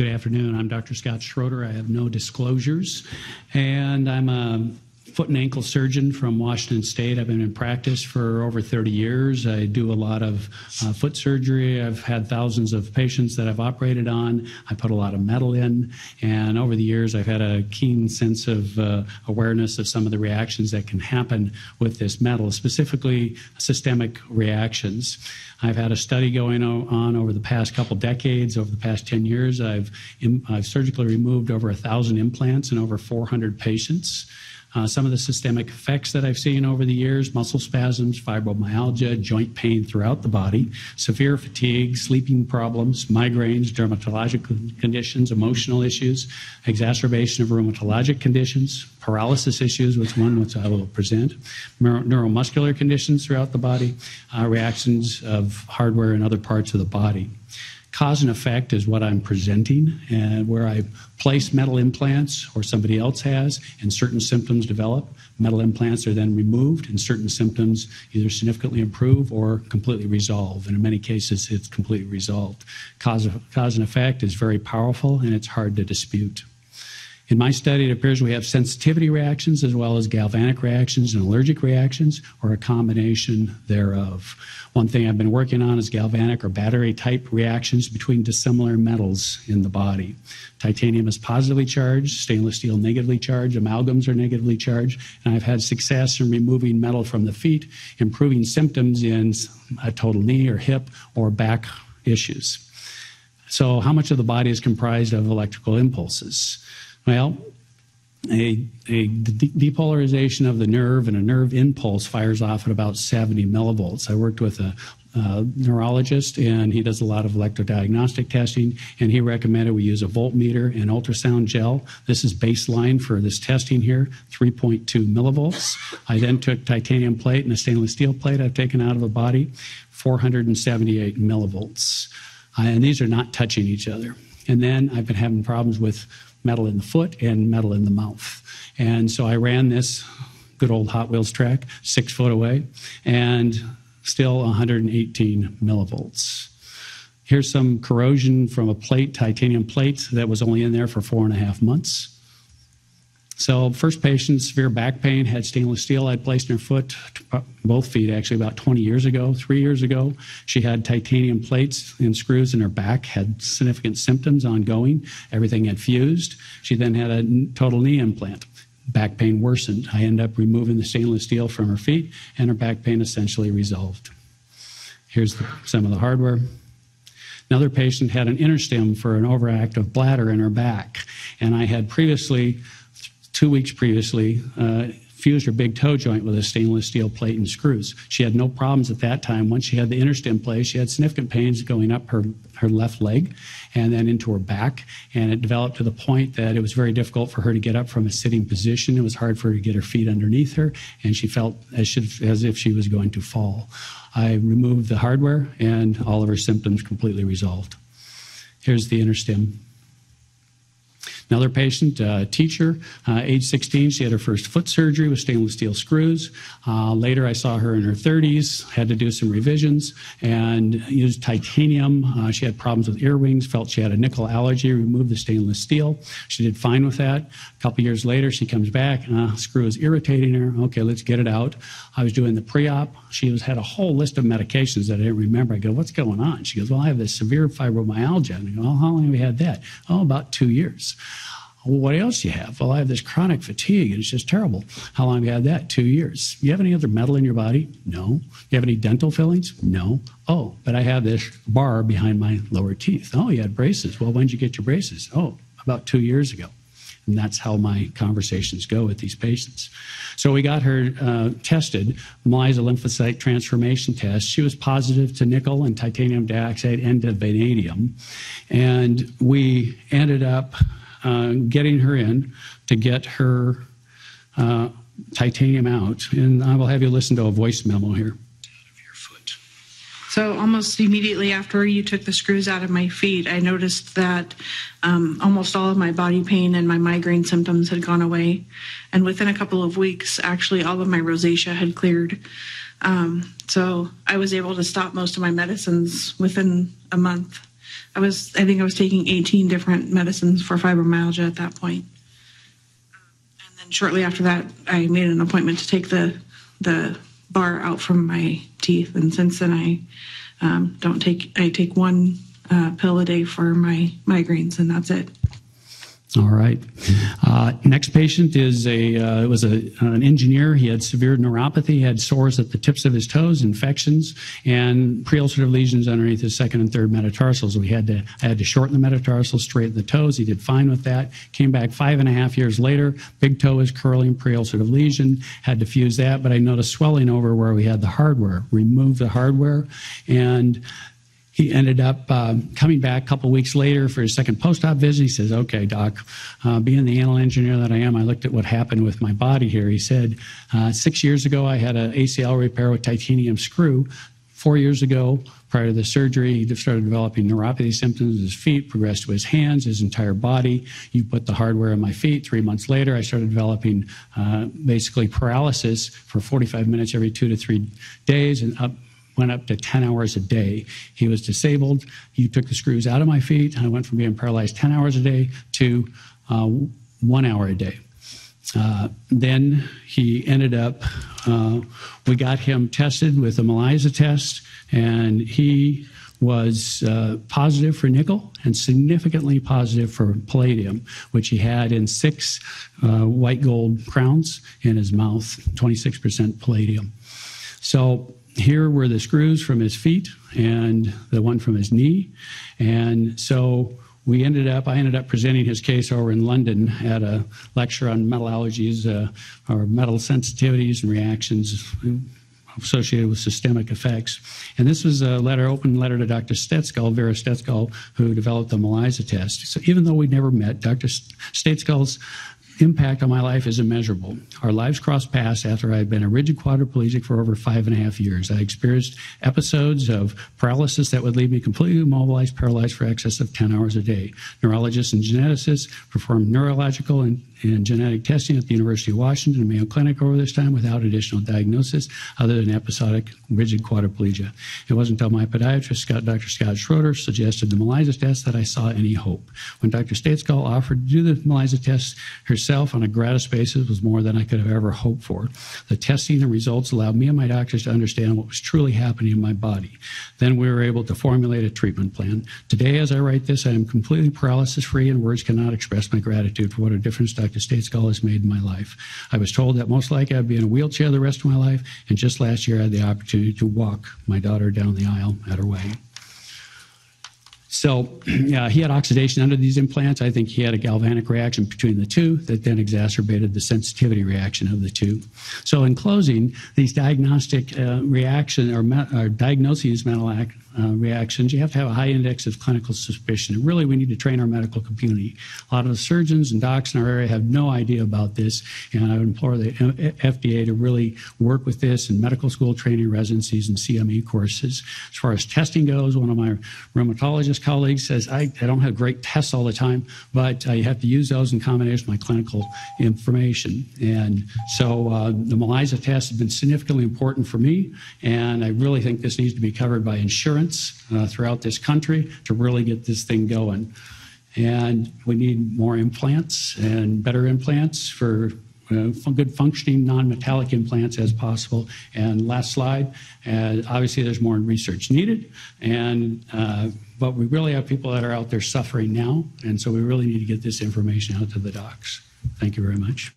Good afternoon. I'm Dr. Scott Schroeder. I have no disclosures, and I'm a foot and ankle surgeon from Washington State. I've been in practice for over 30 years. I do a lot of uh, foot surgery. I've had thousands of patients that I've operated on. I put a lot of metal in, and over the years, I've had a keen sense of uh, awareness of some of the reactions that can happen with this metal, specifically systemic reactions. I've had a study going on over the past couple decades. Over the past 10 years, I've, I've surgically removed over 1,000 implants in over 400 patients. Uh, some of the systemic effects that I've seen over the years muscle spasms, fibromyalgia, joint pain throughout the body, severe fatigue, sleeping problems, migraines, dermatologic conditions, emotional issues, exacerbation of rheumatologic conditions, paralysis issues, which one which I will present, neuromuscular conditions throughout the body, uh, reactions of hardware in other parts of the body. Cause and effect is what I'm presenting, and where I place metal implants or somebody else has, and certain symptoms develop. Metal implants are then removed, and certain symptoms either significantly improve or completely resolve. And in many cases, it's completely resolved. Cause, cause and effect is very powerful, and it's hard to dispute. In my study, it appears we have sensitivity reactions as well as galvanic reactions and allergic reactions, or a combination thereof. One thing I've been working on is galvanic or battery type reactions between dissimilar metals in the body. Titanium is positively charged, stainless steel negatively charged, amalgams are negatively charged, and I've had success in removing metal from the feet, improving symptoms in a total knee or hip or back issues. So, how much of the body is comprised of electrical impulses? Well, a, a depolarization of the nerve and a nerve impulse fires off at about 70 millivolts. I worked with a, a neurologist and he does a lot of electrodiagnostic testing and he recommended we use a voltmeter and ultrasound gel. This is baseline for this testing here, 3.2 millivolts. I then took titanium plate and a stainless steel plate I've taken out of a body, 478 millivolts. Uh, and these are not touching each other. And then I've been having problems with metal in the foot and metal in the mouth. And so I ran this good old Hot Wheels track six foot away and still 118 millivolts. Here's some corrosion from a plate, titanium plate, that was only in there for four and a half months. So, first patient, severe back pain, had stainless steel I'd placed in her foot, both feet actually, about 20 years ago, three years ago. She had titanium plates and screws in her back, had significant symptoms ongoing. Everything had fused. She then had a total knee implant. Back pain worsened. I ended up removing the stainless steel from her feet, and her back pain essentially resolved. Here's the, some of the hardware. Another patient had an InterStim for an overactive bladder in her back, and I had previously two weeks previously, uh, fused her big toe joint with a stainless steel plate and screws. She had no problems at that time. Once she had the InterStim place, she had significant pains going up her, her left leg and then into her back. And it developed to the point that it was very difficult for her to get up from a sitting position. It was hard for her to get her feet underneath her, and she felt as, she, as if she was going to fall. I removed the hardware, and all of her symptoms completely resolved. Here's the InterStim. Another patient, uh, teacher, uh, age 16, she had her first foot surgery with stainless steel screws. Uh, later, I saw her in her 30s, had to do some revisions, and used titanium. Uh, she had problems with earrings, felt she had a nickel allergy, removed the stainless steel. She did fine with that. A couple years later, she comes back, uh, screw is irritating her. Okay, let's get it out. I was doing the pre-op. She was, had a whole list of medications that I didn't remember. I go, what's going on? She goes, well, I have this severe fibromyalgia. And I go, well, how long have you had that? Oh, about two years. Well, what else do you have? Well, I have this chronic fatigue, and it's just terrible. How long have you had that? Two years. You have any other metal in your body? No. You have any dental fillings? No. Oh, but I have this bar behind my lower teeth. Oh, you had braces. Well, when did you get your braces? Oh, about two years ago. And that's how my conversations go with these patients. So we got her uh, tested, MELISA lymphocyte transformation test. She was positive to nickel and titanium dioxide and to vanadium. And we ended up uh, getting her in to get her uh, titanium out. And I will have you listen to a voice memo here. So almost immediately after you took the screws out of my feet, I noticed that um, almost all of my body pain and my migraine symptoms had gone away, and within a couple of weeks, actually all of my rosacea had cleared. Um, so I was able to stop most of my medicines within a month. I was, I think I was taking 18 different medicines for fibromyalgia at that point. And then shortly after that, I made an appointment to take the the bar out from my teeth. And since then, I um, don't take. I take one uh, pill a day for my migraines, and that's it. All right. Uh, next patient is a uh, was a, an engineer. He had severe neuropathy. He had sores at the tips of his toes, infections, and preulcerative lesions underneath his second and third metatarsals. We had to I had to shorten the metatarsals, straighten the toes. He did fine with that. Came back five and a half years later. Big toe is curling, preulcerative lesion. Had to fuse that, but I noticed swelling over where we had the hardware. Removed the hardware, and he ended up um, coming back a couple weeks later for his second post-op visit. He says, "Okay, doc, uh, being the animal engineer that I am, I looked at what happened with my body here." He said, uh, six years ago, I had an ACL repair with titanium screw. Four years ago, prior to the surgery, he started developing neuropathy symptoms in his feet, progressed to his hands, his entire body. You put the hardware in my feet. Three months later, I started developing uh, basically paralysis for 45 minutes every two to three days and up went up to 10 hours a day. He was disabled. You took the screws out of my feet. And I went from being paralyzed 10 hours a day to uh, one hour a day. Uh, then he ended up, uh, we got him tested with a MELISA test, and he was uh, positive for nickel and significantly positive for palladium, which he had in six uh, white gold crowns in his mouth, 26% palladium. So here were the screws from his feet and the one from his knee. And so we ended up, I ended up presenting his case over in London at a lecture on metal allergies uh, or metal sensitivities and reactions associated with systemic effects. And this was a letter, open letter to Dr. Stejskal, Vera Stejskal, who developed the MELISA test. So even though we'd never met, Dr. Stejskal's impact on my life is immeasurable. Our lives crossed paths after I had been a rigid quadriplegic for over five and a half years. I experienced episodes of paralysis that would leave me completely immobilized, paralyzed for excess of 10 hours a day. Neurologists and geneticists performed neurological and and genetic testing at the University of Washington and Mayo Clinic over this time without additional diagnosis other than episodic rigid quadriplegia. It wasn't until my podiatrist, Scott, Dr. Scott Schroeder, suggested the MELISA test that I saw any hope. When Dr. Stejskal offered to do the MELISA test herself on a gratis basis was more than I could have ever hoped for. The testing and results allowed me and my doctors to understand what was truly happening in my body. Then we were able to formulate a treatment plan. Today, as I write this, I am completely paralysis free and words cannot express my gratitude for what a difference Dr. Dr. Stejskal has made in my life. I was told that most likely I'd be in a wheelchair the rest of my life, and just last year I had the opportunity to walk my daughter down the aisle at her wedding. So yeah, he had oxidation under these implants. I think he had a galvanic reaction between the two that then exacerbated the sensitivity reaction of the two. So in closing, these diagnostic uh, reaction or, or diagnoses mental act, uh, reactions, you have to have a high index of clinical suspicion. And really, we need to train our medical community. A lot of the surgeons and docs in our area have no idea about this, and I would implore the FDA to really work with this in medical school training residencies and CME courses. As far as testing goes, one of my rheumatologist colleagues says, I, I don't have great tests all the time, but uh, you have to use those in combination with my clinical information. And so uh, the MELISA test has been significantly important for me, and I really think this needs to be covered by insurance uh, throughout this country to really get this thing going. And we need more implants and better implants for uh, good functioning non-metallic implants as possible. And last slide, uh, obviously there's more research needed, and uh, but we really have people that are out there suffering now, and so we really need to get this information out to the docs. Thank you very much.